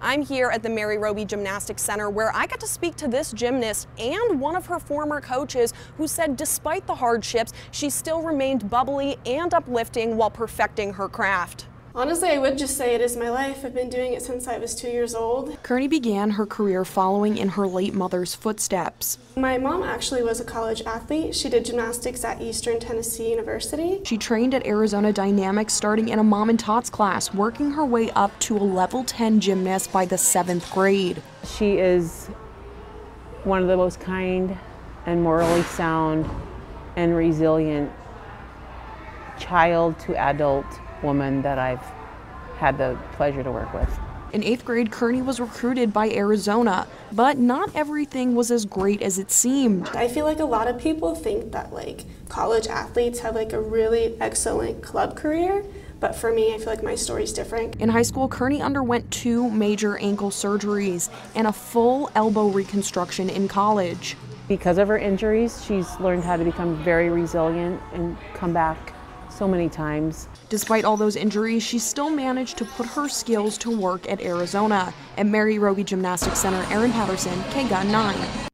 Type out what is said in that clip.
I'm here at the Mary Roby Gymnastics Center where I got to speak to this gymnast and one of her former coaches who said despite the hardships, she still remained bubbly and uplifting while perfecting her craft. Honestly, I would just say it is my life. I've been doing it since I was two years old. Courney began her career following in her late mother's footsteps. My mom actually was a college athlete. She did gymnastics at Eastern Tennessee University. She trained at Arizona Dynamics starting in a mom and tots class, working her way up to a level 10 gymnast by the seventh grade. She is one of the most kind and morally sound and resilient child to adult woman that I've had the pleasure to work with. In eighth grade, Courney was recruited by Arizona, but not everything was as great as it seemed. I feel like a lot of people think that like college athletes have like a really excellent club career, but for me, I feel like my story's different. In high school, Courney underwent two major ankle surgeries and a full elbow reconstruction in college. Because of her injuries, she's learned how to become very resilient and come back so many times. Despite all those injuries, she still managed to put her skills to work at Arizona. At Mary Roby Gymnastics Center, Erin Patterson, KGUN 9.